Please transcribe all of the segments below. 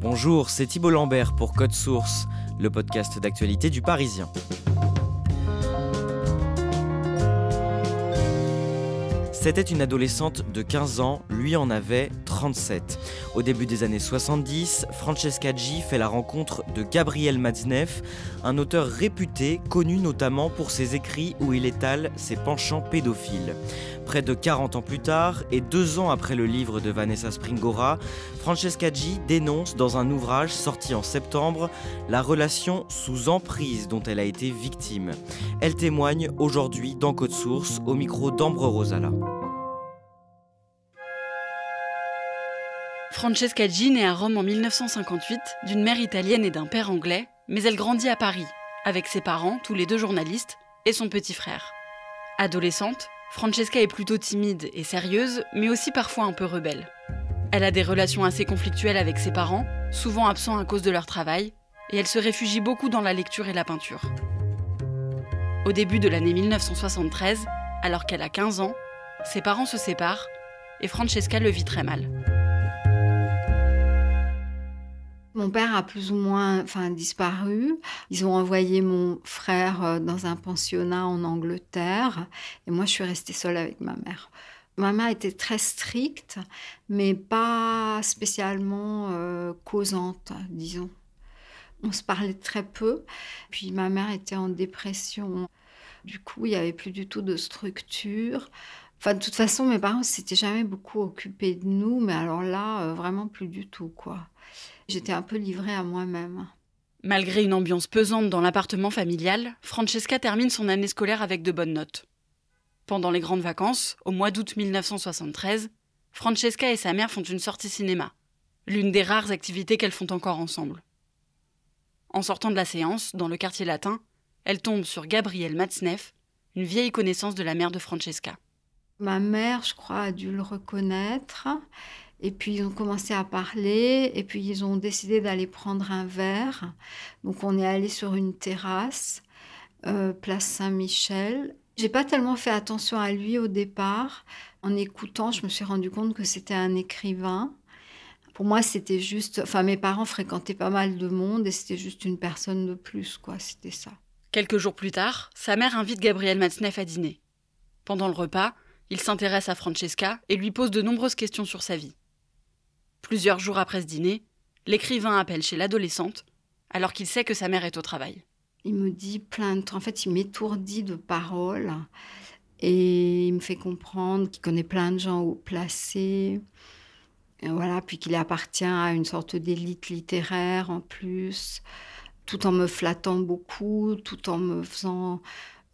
Bonjour, c'est Thibault Lambert pour Code Source, le podcast d'actualité du Parisien. C'était une adolescente de 15 ans, lui en avait 37. Au début des années 70, Francesca G fait la rencontre de Gabriel Matzneff, un auteur réputé, connu notamment pour ses écrits où il étale ses penchants pédophiles. Près de 40 ans plus tard, et deux ans après le livre de Vanessa Springora, Francesca G dénonce dans un ouvrage sorti en septembre la relation sous emprise dont elle a été victime. Elle témoigne aujourd'hui dans Code Source au micro d'Ambre Rosala. Francesca G naît à Rome en 1958 d'une mère italienne et d'un père anglais, mais elle grandit à Paris avec ses parents, tous les deux journalistes, et son petit frère. Adolescente, Francesca est plutôt timide et sérieuse, mais aussi parfois un peu rebelle. Elle a des relations assez conflictuelles avec ses parents, souvent absents à cause de leur travail, et elle se réfugie beaucoup dans la lecture et la peinture. Au début de l'année 1973, alors qu'elle a 15 ans, ses parents se séparent et Francesca le vit très mal. Mon père a plus ou moins disparu. Ils ont envoyé mon frère euh, dans un pensionnat en Angleterre et moi je suis restée seule avec ma mère. Ma mère était très stricte, mais pas spécialement euh, causante, disons. On se parlait très peu. Puis ma mère était en dépression. Du coup, il n'y avait plus du tout de structure. Enfin, de toute façon, mes parents s'étaient jamais beaucoup occupés de nous, mais alors là, euh, vraiment plus du tout, quoi. J'étais un peu livrée à moi-même. Malgré une ambiance pesante dans l'appartement familial, Francesca termine son année scolaire avec de bonnes notes. Pendant les grandes vacances, au mois d'août 1973, Francesca et sa mère font une sortie cinéma, l'une des rares activités qu'elles font encore ensemble. En sortant de la séance, dans le quartier latin, elle tombe sur Gabriel Matzneff, une vieille connaissance de la mère de Francesca. Ma mère, je crois, a dû le reconnaître. Et puis ils ont commencé à parler, et puis ils ont décidé d'aller prendre un verre. Donc on est allé sur une terrasse, euh, place Saint-Michel. J'ai pas tellement fait attention à lui au départ. En écoutant, je me suis rendu compte que c'était un écrivain. Pour moi, c'était juste. Enfin, mes parents fréquentaient pas mal de monde et c'était juste une personne de plus, quoi. C'était ça. Quelques jours plus tard, sa mère invite Gabriel Matzneff à dîner. Pendant le repas, il s'intéresse à Francesca et lui pose de nombreuses questions sur sa vie. Plusieurs jours après ce dîner, l'écrivain appelle chez l'adolescente, alors qu'il sait que sa mère est au travail. Il me dit plein de En fait, il m'étourdit de paroles et il me fait comprendre qu'il connaît plein de gens haut placés. Voilà, puis qu'il appartient à une sorte d'élite littéraire en plus, tout en me flattant beaucoup, tout en me faisant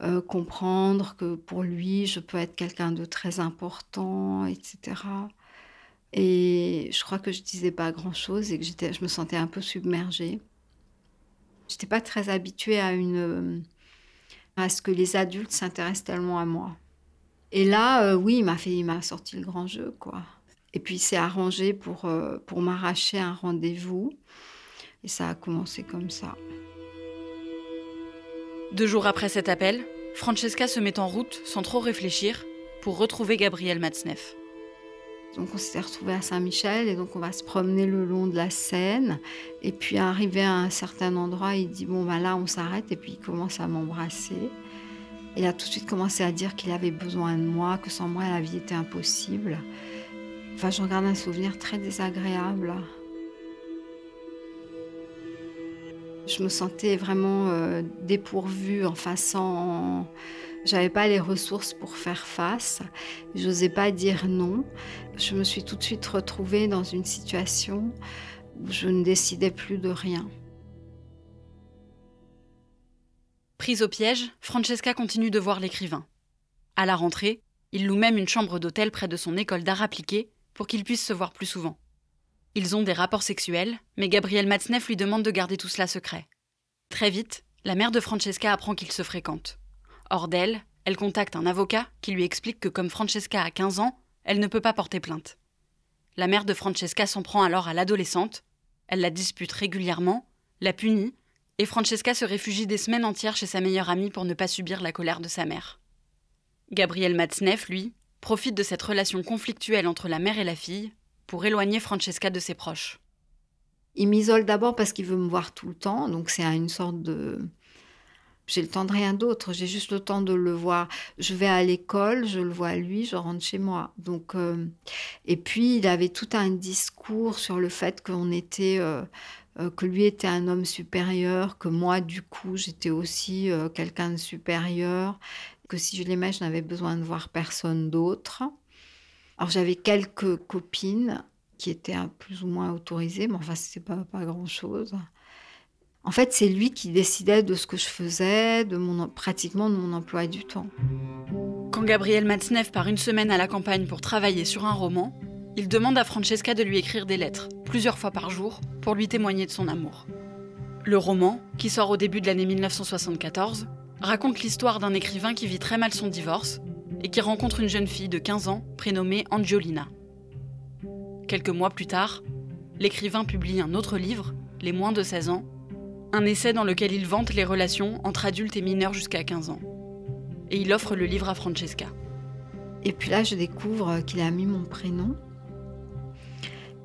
euh, comprendre que pour lui, je peux être quelqu'un de très important, etc. Et je crois que je disais pas grand-chose et que j'étais, je me sentais un peu submergée. J'étais pas très habituée à une à ce que les adultes s'intéressent tellement à moi. Et là, euh, oui, il m'a fait, il m'a sorti le grand jeu, quoi. Et puis il s'est arrangé pour euh, pour m'arracher un rendez-vous. Et ça a commencé comme ça. Deux jours après cet appel, Francesca se met en route sans trop réfléchir pour retrouver Gabriel Matzneff. Donc on s'était retrouvé à Saint-Michel et donc on va se promener le long de la Seine. Et puis arrivé à un certain endroit, il dit bon ben là on s'arrête et puis il commence à m'embrasser. Il a tout de suite commencé à dire qu'il avait besoin de moi, que sans moi la vie était impossible. Enfin je regarde un souvenir très désagréable. Je me sentais vraiment euh, dépourvue, enfin sans j'avais pas les ressources pour faire face. J'osais pas dire non. Je me suis tout de suite retrouvée dans une situation où je ne décidais plus de rien. Prise au piège, Francesca continue de voir l'écrivain. À la rentrée, il loue même une chambre d'hôtel près de son école d'art appliqué pour qu'ils puissent se voir plus souvent. Ils ont des rapports sexuels, mais Gabriel Matzneff lui demande de garder tout cela secret. Très vite, la mère de Francesca apprend qu'ils se fréquentent. Hors d'elle, elle contacte un avocat qui lui explique que comme Francesca a 15 ans, elle ne peut pas porter plainte. La mère de Francesca s'en prend alors à l'adolescente, elle la dispute régulièrement, la punit, et Francesca se réfugie des semaines entières chez sa meilleure amie pour ne pas subir la colère de sa mère. Gabriel Matzneff, lui, profite de cette relation conflictuelle entre la mère et la fille pour éloigner Francesca de ses proches. Il m'isole d'abord parce qu'il veut me voir tout le temps, donc c'est une sorte de... J'ai le temps de rien d'autre, j'ai juste le temps de le voir. Je vais à l'école, je le vois lui, je rentre chez moi. Donc, euh, Et puis, il avait tout un discours sur le fait qu'on était... Euh, euh, que lui était un homme supérieur, que moi, du coup, j'étais aussi quelqu'un de supérieur, que si je l'aimais, je n'avais besoin de voir personne d'autre. Alors j'avais quelques copines qui étaient plus ou moins autorisées, mais enfin, c'était pas, pas grand-chose. En fait, c'est lui qui décidait de ce que je faisais, de mon, pratiquement de mon emploi du temps. Quand Gabriel Matzneff part une semaine à la campagne pour travailler sur un roman, il demande à Francesca de lui écrire des lettres, plusieurs fois par jour, pour lui témoigner de son amour. Le roman, qui sort au début de l'année 1974, raconte l'histoire d'un écrivain qui vit très mal son divorce et qui rencontre une jeune fille de 15 ans prénommée Angiolina. Quelques mois plus tard, l'écrivain publie un autre livre, Les moins de 16 ans, un essai dans lequel il vante les relations entre adultes et mineurs jusqu'à 15 ans. Et il offre le livre à Francesca. Et puis là, je découvre qu'il a mis mon prénom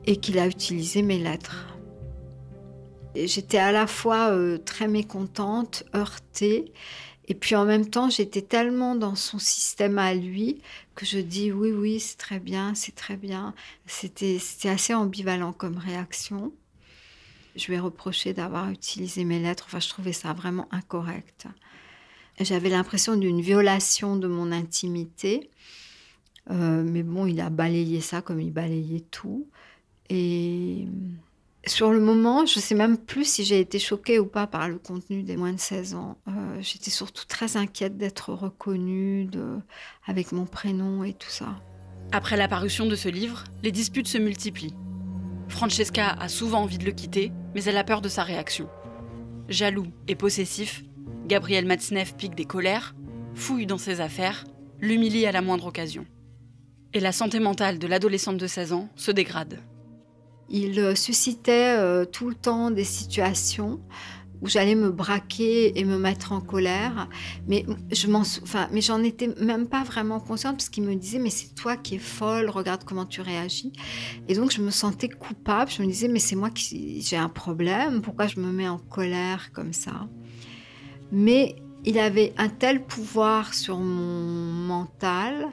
et qu'il a utilisé mes lettres. J'étais à la fois euh, très mécontente, heurtée, et puis en même temps, j'étais tellement dans son système à lui que je dis oui, oui, c'est très bien, c'est très bien. C'était assez ambivalent comme réaction. Je lui ai reproché d'avoir utilisé mes lettres. Enfin, je trouvais ça vraiment incorrect. J'avais l'impression d'une violation de mon intimité. Euh, mais bon, il a balayé ça comme il balayait tout. Et sur le moment, je ne sais même plus si j'ai été choquée ou pas par le contenu des moins de 16 ans. Euh, j'étais surtout très inquiète d'être reconnue avec mon prénom et tout ça. Après l'apparition de ce livre, les disputes se multiplient. Francesca a souvent envie de le quitter, mais elle a peur de sa réaction. Jaloux et possessif, Gabriel Matzneff pique des colères, fouille dans ses affaires, l'humilie à la moindre occasion. Et la santé mentale de l'adolescente de 16 ans se dégrade. Il euh, suscitait euh, tout le temps des situations où j'allais me braquer et me mettre en colère. Mais je m'en, mais j'en étais même pas vraiment consciente parce qu'il me disait mais c'est toi qui es folle, regarde comment tu réagis. Et donc je me sentais coupable. Je me disais mais c'est moi qui j'ai un problème. Pourquoi je me mets en colère comme ça? Mais il avait un tel pouvoir sur mon mental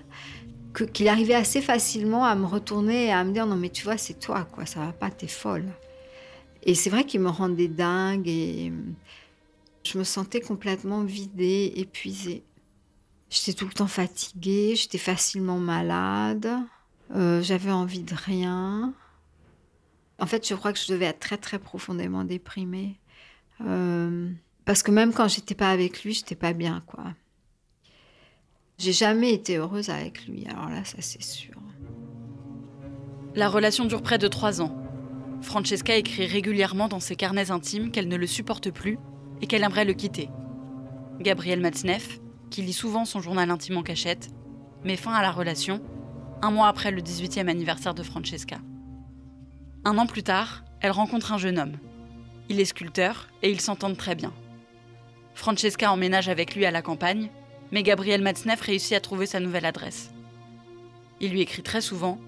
qu'il arrivait assez facilement à me retourner et à me dire non mais tu vois c'est toi quoi ça va pas t'es folle et c'est vrai qu'il me rendait dingue et je me sentais complètement vidée épuisée j'étais tout le temps fatiguée j'étais facilement malade euh, j'avais envie de rien en fait je crois que je devais être très très profondément déprimée euh, parce que même quand j'étais pas avec lui j'étais pas bien quoi j'ai jamais été heureuse avec lui, alors là, ça c'est sûr. La relation dure près de trois ans. Francesca écrit régulièrement dans ses carnets intimes qu'elle ne le supporte plus et qu'elle aimerait le quitter. Gabriel Matzneff, qui lit souvent son journal intime en cachette, met fin à la relation un mois après le 18e anniversaire de Francesca. Un an plus tard, elle rencontre un jeune homme. Il est sculpteur et ils s'entendent très bien. Francesca emménage avec lui à la campagne mais Gabriel Matzneff réussit à trouver sa nouvelle adresse. Il lui écrit très souvent,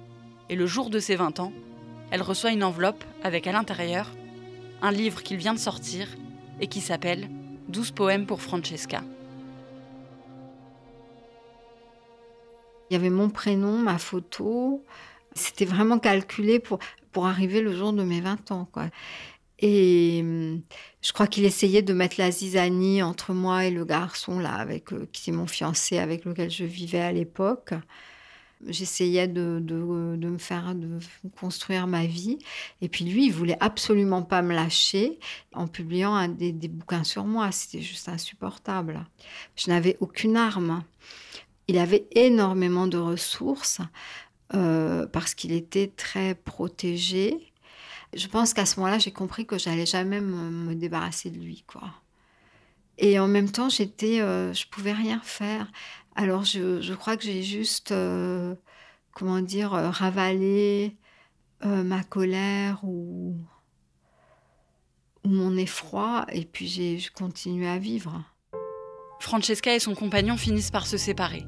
et le jour de ses 20 ans, elle reçoit une enveloppe avec à l'intérieur un livre qu'il vient de sortir et qui s'appelle 12 poèmes pour Francesca. Il y avait mon prénom, ma photo. C'était vraiment calculé pour, pour arriver le jour de mes 20 ans. Quoi. Et hum, je crois qu'il essayait de mettre la zizanie entre moi et le garçon là, avec euh, qui est mon fiancé avec lequel je vivais à l'époque. J'essayais de, de, me faire de construire ma vie. Et puis lui, il voulait absolument pas me lâcher en publiant des, bouquins sur moi. C'était juste insupportable. Je n'avais aucune arme. Il avait énormément de ressources euh, parce qu'il était très protégé je pense qu'à ce moment-là, j'ai compris que j'allais jamais me, débarrasser de lui, quoi. Et en même temps, j'étais, euh, je pouvais rien faire. Alors, je, crois que j'ai juste, euh, comment dire, euh, ravalé ma colère ou, ou mon effroi, et puis j'ai continué à vivre. Francesca et son compagnon finissent par se séparer.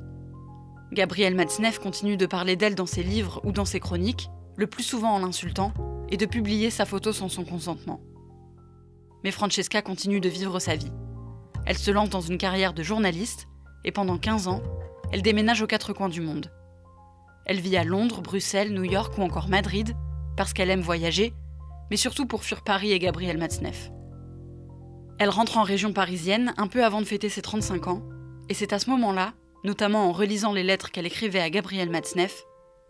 Gabriel Matzneff continue de parler d'elle dans ses livres ou dans ses chroniques, le plus souvent en l'insultant, et de publier sa photo sans son consentement. Mais Francesca continue de vivre sa vie. Elle se lance dans une carrière de journaliste et pendant 15 ans, elle déménage aux quatre coins du monde. Elle vit à Londres, Bruxelles, New York ou encore Madrid parce qu'elle aime voyager, mais surtout pour fuir Paris et Gabriel Matzneff. Elle rentre en région parisienne un peu avant de fêter ses 35 ans, et c'est à ce moment-là, notamment en relisant les lettres qu'elle écrivait à Gabriel Matzneff,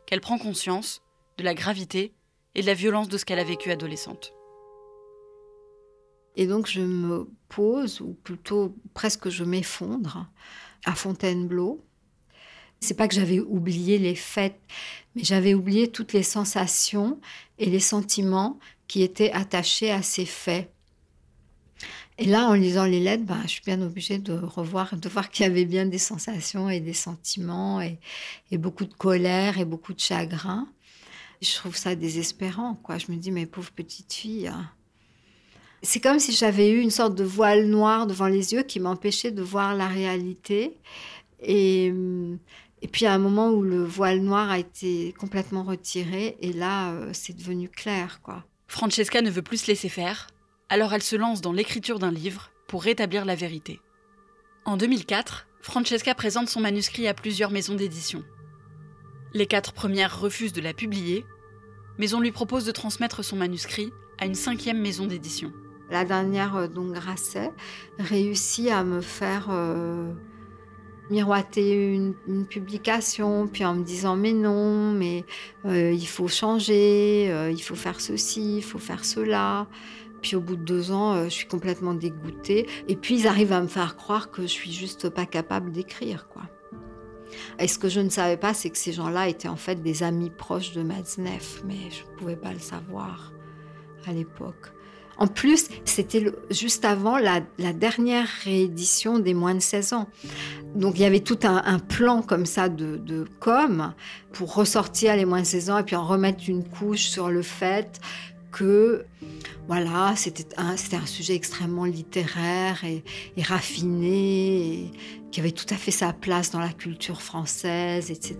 qu'elle prend conscience de la gravité et de la violence de ce qu'elle a vécu adolescente. Et donc je me pose, ou plutôt presque je m'effondre, à Fontainebleau. C'est pas que j'avais oublié les fêtes, mais j'avais oublié toutes les sensations et les sentiments qui étaient attachés à ces faits. Et là, en lisant les lettres, ben, je suis bien obligée de revoir, de voir qu'il y avait bien des sensations et des sentiments et, beaucoup de colère et beaucoup de chagrin. Je trouve ça désespérant, quoi. Je me dis, mais pauvre petite fille. Hein. C'est comme si j'avais eu une sorte de voile noir devant les yeux qui m'empêchait de voir la réalité. Et, puis à un moment où le voile noir a été complètement retiré, et là, euh, c'est devenu clair, quoi. Francesca ne veut plus se laisser faire alors elle se lance dans l'écriture d'un livre pour rétablir la vérité. En 2004, Francesca présente son manuscrit à plusieurs maisons d'édition. Les quatre premières refusent de la publier, mais on lui propose de transmettre son manuscrit à une cinquième maison d'édition. La dernière, euh, donc Grasset, réussit à me faire euh, miroiter une, publication, puis en me disant mais non, mais euh, il faut changer, il faut faire ceci, il faut faire cela. Puis au bout de deux ans, je suis complètement dégoûtée. Et puis ils arrivent à me faire croire que je suis juste pas capable d'écrire, quoi. Et ce que je ne savais pas, c'est que ces gens-là étaient en fait des amis proches de Matzneff, mais je ne pouvais pas le savoir à l'époque. En plus, c'était juste avant la, dernière réédition des moins de 16 ans. Donc il y avait tout un, plan comme ça de, de, com pour ressortir les moins de 16 ans et puis en remettre une couche sur le fait que voilà, c'était un, sujet extrêmement littéraire et, raffiné, qui avait tout à fait sa place dans la culture française, etc.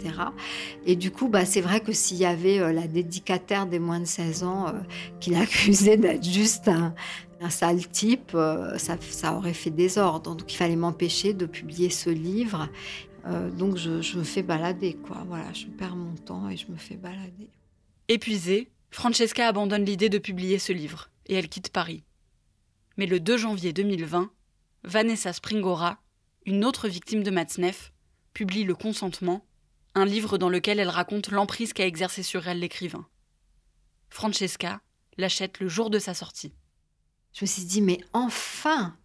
Et du coup, bah, c'est vrai que s'il y avait euh, la dédicataire des moins de 16 ans euh, qui l'accusait d'être juste un, sale type, euh, ça, ça, aurait fait désordre. Donc il fallait m'empêcher de publier ce livre. donc je, je me fais balader, quoi. Voilà, je perds mon temps et je me fais balader. Épuisée, Francesca abandonne l'idée de publier ce livre et elle quitte Paris. Mais le 2 janvier 2020, Vanessa Springora, une autre victime de Matzneff, publie Le Consentement, un livre dans lequel elle raconte l'emprise qu'a exercé sur elle l'écrivain. Francesca l'achète le jour de sa sortie. Je me suis dit, mais enfin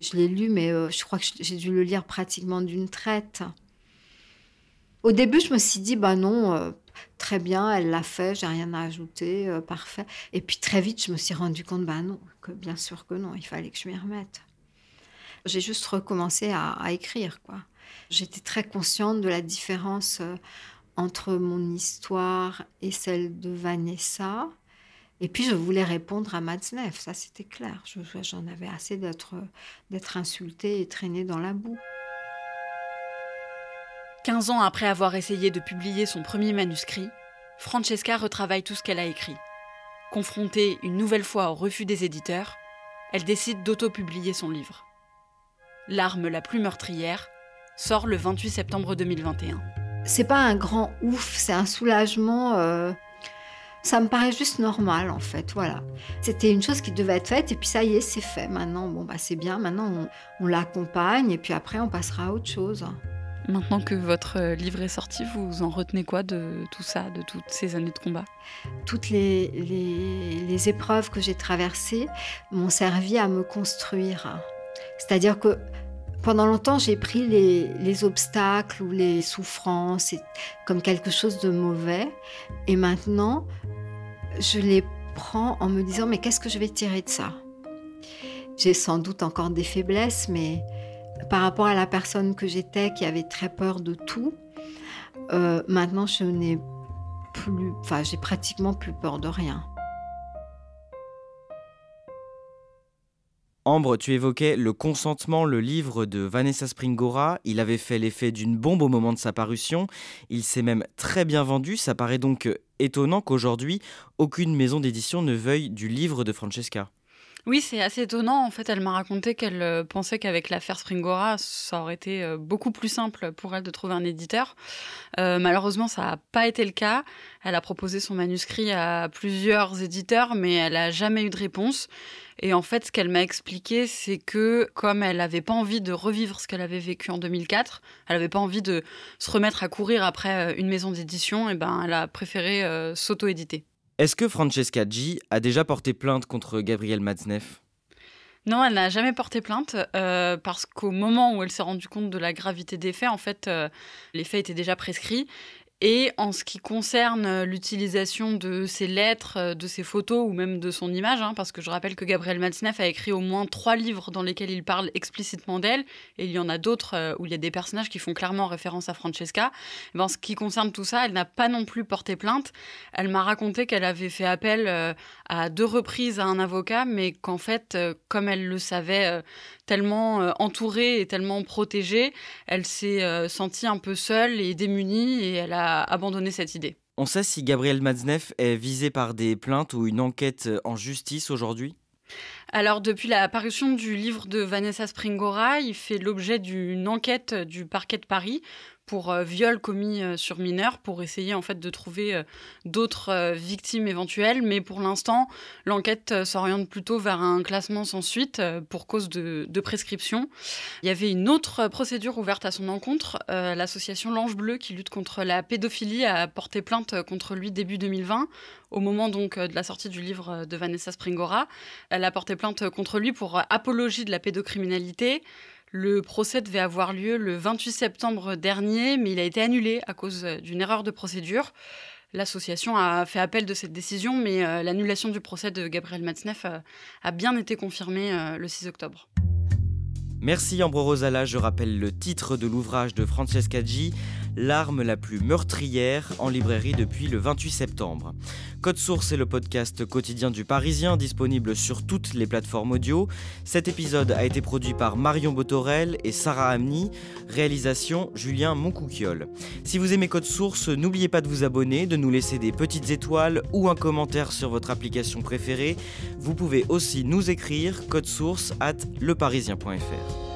Je l'ai lu, mais euh, je crois que j'ai dû le lire pratiquement d'une traite. Au début, je me suis dit, bah non, euh, très bien, elle l'a fait, j'ai rien à ajouter, euh, parfait. Et puis très vite, je me suis rendu compte, bah non, que bien sûr que non, il fallait que je m'y remette. J'ai juste recommencé à, écrire, quoi. J'étais très consciente de la différence euh, entre mon histoire et celle de Vanessa. Et puis je voulais répondre à Matzneff, ça c'était clair. J'en avais assez d'être insultée et traînée dans la boue. 15 ans après avoir essayé de publier son premier manuscrit, Francesca retravaille tout ce qu'elle a écrit. Confrontée une nouvelle fois au refus des éditeurs, elle décide d'auto-publier son livre. L'arme la plus meurtrière sort le 28 septembre 2021. C'est pas un grand ouf, c'est un soulagement. Euh, ça me paraît juste normal en fait, voilà. C'était une chose qui devait être faite et puis ça y est, c'est fait. Maintenant, bon bah c'est bien. Maintenant, on, on l'accompagne et puis après, on passera à autre chose. Maintenant que votre euh, livre est sorti, vous en retenez quoi de tout ça, de toutes ces années de combat? Toutes les, épreuves que j'ai traversées m'ont servi à me construire. C'est-à-dire que pendant longtemps, j'ai pris les, obstacles ou les souffrances comme quelque chose de mauvais. Et maintenant, je les prends en me disant, mais qu'est-ce que je vais tirer de ça? J'ai sans doute encore des faiblesses, mais par rapport à la personne que j'étais qui avait très peur de tout, euh, maintenant je n'ai plus, j'ai pratiquement plus peur de rien. Ambre, tu évoquais Le consentement, le livre de Vanessa Springora. Il avait fait l'effet d'une bombe au moment de sa parution. Il s'est même très bien vendu. Ça paraît donc étonnant qu'aujourd'hui, aucune maison d'édition ne veuille du livre de Francesca. Oui, c'est assez étonnant. En fait, elle m'a raconté qu'elle euh, pensait qu'avec l'affaire Springora, ça aurait été euh, beaucoup plus simple pour elle de trouver un éditeur. Euh, malheureusement, ça n'a pas été le cas. Elle a proposé son manuscrit à plusieurs éditeurs, mais elle n'a jamais eu de réponse. Et en fait, ce qu'elle m'a expliqué, c'est que comme elle n'avait pas envie de revivre ce qu'elle avait vécu en 2004, elle n'avait pas envie de se remettre à courir après une maison d'édition, et ben, elle a préféré s'auto-éditer. Est-ce que Francesca G a déjà porté plainte contre Gabriel Matzneff non, elle n'a jamais porté plainte euh, parce qu'au moment où elle s'est rendue compte de la gravité des faits, en fait, euh, les faits étaient déjà prescrits et en ce qui concerne euh, l'utilisation de ses lettres, euh, de ses photos ou même de son image, hein, parce que je rappelle que Gabriel Matzneff a écrit au moins trois livres dans lesquels il parle explicitement d'elle, et il y en a d'autres euh, où il y a des personnages qui font clairement référence à Francesca. Ben, en ce qui concerne tout ça, elle n'a pas non plus porté plainte. Elle m'a raconté qu'elle avait fait appel à deux reprises à un avocat, mais qu'en fait, comme elle le savait tellement entourée et tellement protégée, elle s'est sentie un peu seule et démunie, et elle a abandonner cette idée. On sait si Gabriel Matzneff est visé par des plaintes ou une enquête en justice aujourd'hui? Alors, depuis la parution du livre de Vanessa Springora, il fait l'objet d'une enquête du parquet de Paris pour euh, viol commis euh, sur mineurs pour essayer en fait de trouver euh, d'autres victimes éventuelles. Mais pour l'instant l'enquête s'oriente plutôt vers un classement sans suite pour cause de, prescription. Il y avait une autre procédure ouverte à son encontre l'association l'Ange Bleu qui lutte contre la pédophilie a porté plainte contre lui début 2020 au moment donc de la sortie du livre de Vanessa Springora. Elle a porté plainte contre lui pour apologie de la pédocriminalité le procès devait avoir lieu le 28 septembre dernier, mais il a été annulé à cause d'une erreur de procédure. L'association a fait appel de cette décision, mais euh, l'annulation du procès de Gabriel Matzneff euh, a bien été confirmée euh, le 6 octobre. Merci Ambro Rosala, je rappelle le titre de l'ouvrage de Francesca G, L'arme la plus meurtrière en librairie depuis le 28 septembre. Code Source est le podcast quotidien du Parisien disponible sur toutes les plateformes audio. Cet épisode a été produit par Marion Botorel et Sarah Amni, réalisation Julien Moncouquiol. Si vous aimez Code Source, n'oubliez pas de vous abonner, de nous laisser des petites étoiles ou un commentaire sur votre application préférée. Vous pouvez aussi nous écrire code source at leparisien.fr.